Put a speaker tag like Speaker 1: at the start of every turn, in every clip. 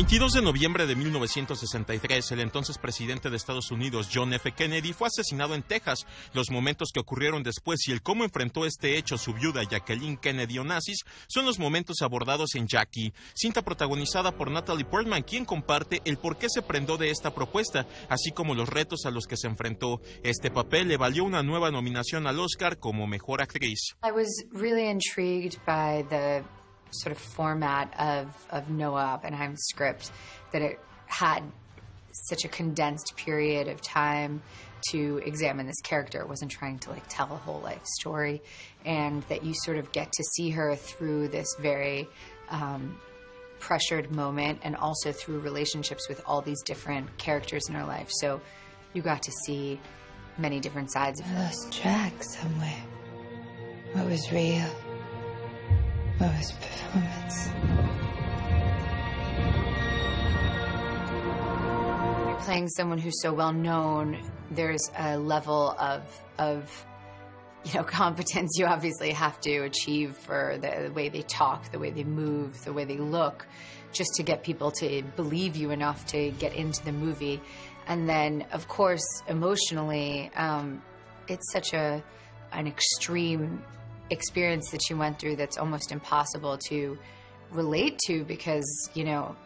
Speaker 1: 22 de noviembre de 1963, el entonces presidente de Estados Unidos, John F. Kennedy, fue asesinado en Texas. Los momentos que ocurrieron después y el cómo enfrentó este hecho su viuda Jacqueline Kennedy Onassis son los momentos abordados en Jackie, cinta protagonizada por Natalie Portman, quien comparte el por qué se prendó de esta propuesta, así como los retos a los que se enfrentó. Este papel le valió una nueva nominación al Oscar como mejor actriz.
Speaker 2: Sort of format of, of Noah Oppenheim's script, that it had such a condensed period of time to examine this character. It wasn't trying to like tell a whole life story, and that you sort of get to see her through this very um, pressured moment and also through relationships with all these different characters in her life. So you got to see many different sides of
Speaker 3: I
Speaker 2: her.
Speaker 3: lost track somewhere. What was real? Was performance?
Speaker 2: you're playing someone who's so well known, there's a level of of you know competence you obviously have to achieve for the, the way they talk, the way they move, the way they look, just to get people to believe you enough to get into the movie. And then, of course, emotionally, um, it's such a an extreme experience that she went through that's almost impossible to relate to because you know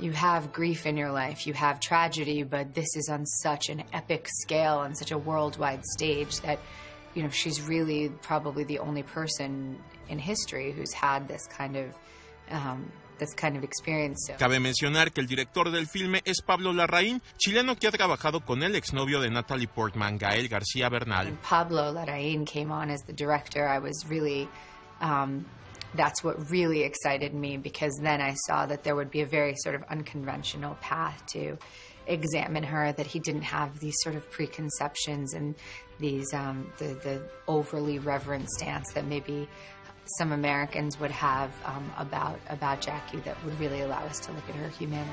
Speaker 2: you have grief in your life, you have tragedy, but this is on such an epic scale on such a worldwide stage that, you know, she's really probably the only person in history who's had this kind of um, this kind of experience. So.
Speaker 1: Cabe mencionar que el director del filme es Pablo Larraín, chileno que ha trabajado con el exnovio de Natalie Portman, Gael García Bernal.
Speaker 2: When Pablo Larraín came on as the director, I was really, um, that's what really excited me because then I saw that there would be a very sort of unconventional path to examine her, that he didn't have these sort of preconceptions and these, um, the, the overly reverent stance that maybe some Americans would have um, about about Jackie that would really allow us to look at her humanity.